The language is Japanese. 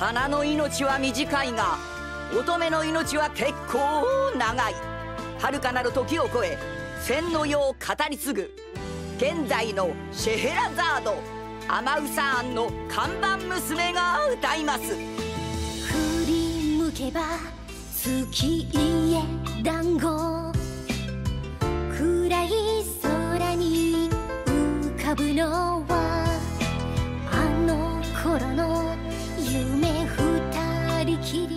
花の命は短いが乙女の命は結構長い。遥かなる時を超え千の世を語り継ぐ。現在のシェヘラザードアマウサーンの看板娘が歌います。振り向けば月へ団子。暗い空に浮かぶのは